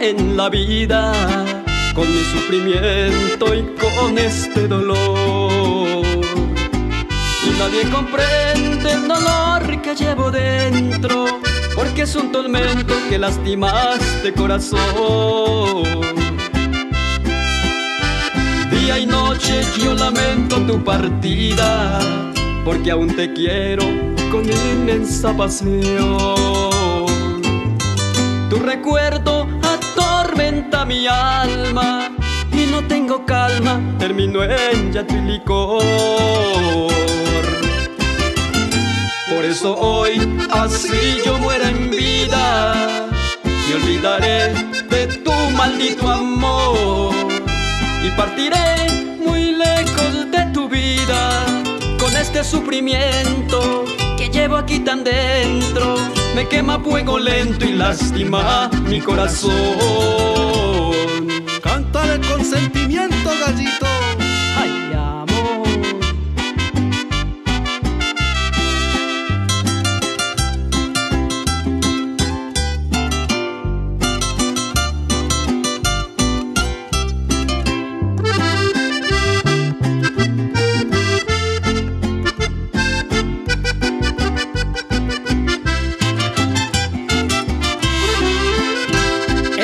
en la vida con mi sufrimiento y con este dolor. Y nadie comprende el dolor que llevo dentro, porque es un tormento que lastimaste corazón. Día y noche yo lamento tu partida, porque aún te quiero con inmensa pasión. Tu recuerdo atormenta mi alma y no tengo calma, termino en llanto y licor. Por eso hoy, así yo muera en vida, me olvidaré de tu maldito amor y partiré muy lejos de tu vida con este sufrimiento que llevo aquí tan dentro me quema fuego lento y lastima mi corazón.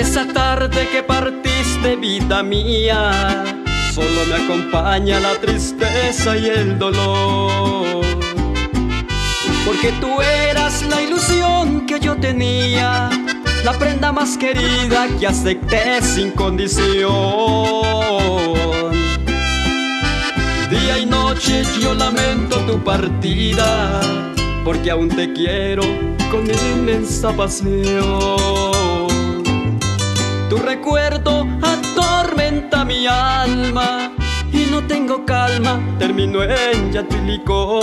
Esa tarde que partiste, vida mía, solo me acompaña la tristeza y el dolor. Porque tú eras la ilusión que yo tenía, la prenda más querida que acepté sin condición. Día y noche yo lamento tu partida, porque aún te quiero con inmensa pasión. Tu recuerdo atormenta mi alma. Y no tengo calma, termino en llanto y licor.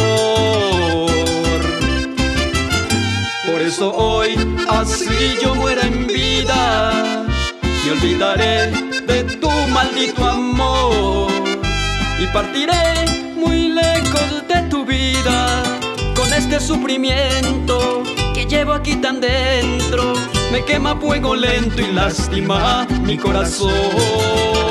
Por eso hoy, así yo muera en vida, me olvidaré de tu maldito amor. Y partiré muy lejos de tu vida con este sufrimiento que llevo aquí tan dentro me quema fuego lento y lastima mi corazón.